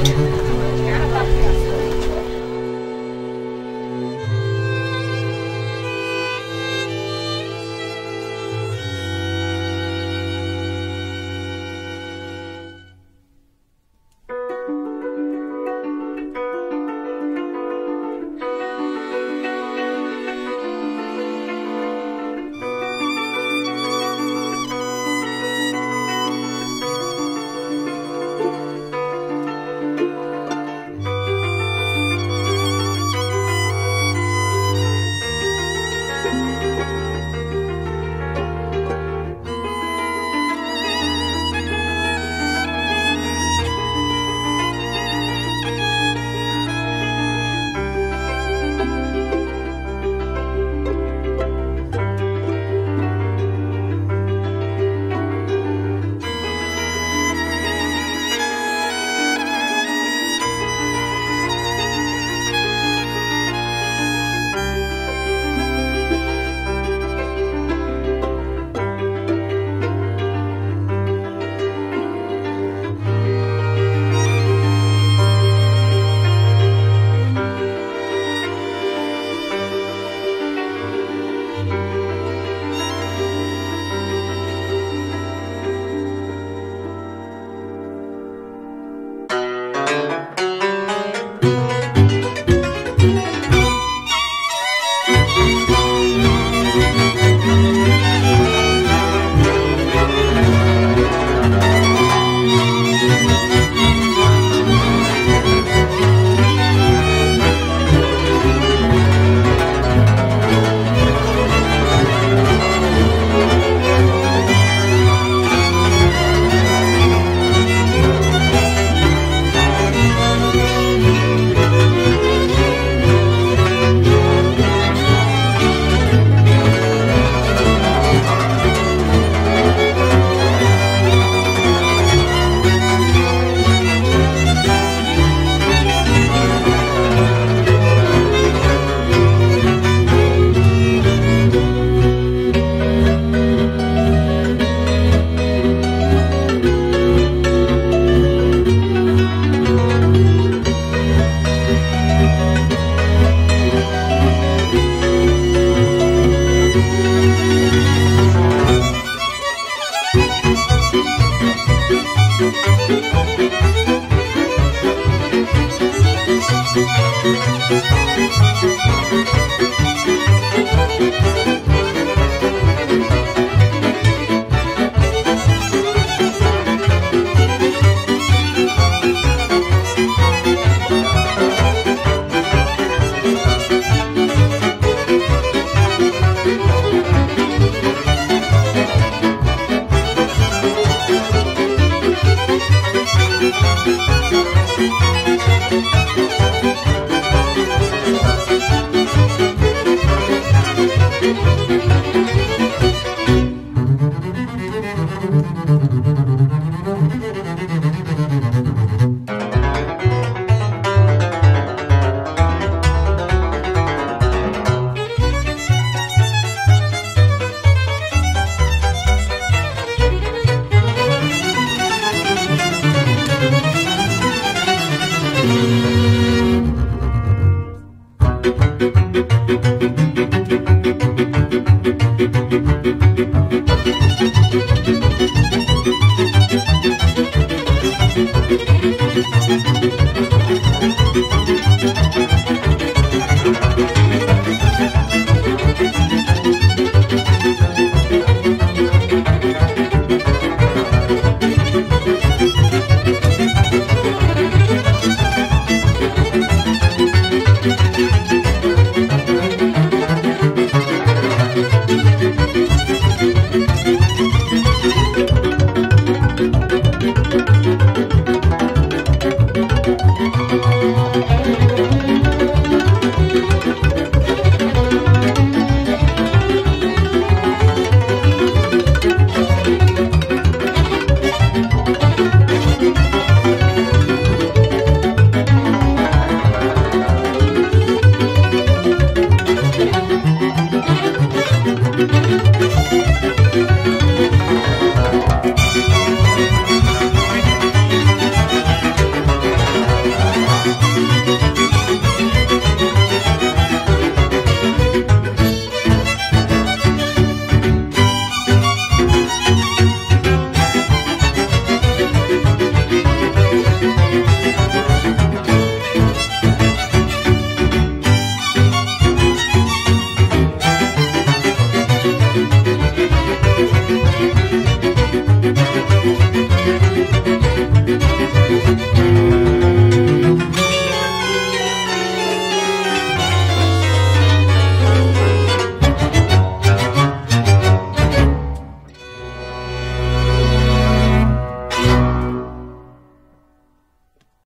Mm-hmm. Thank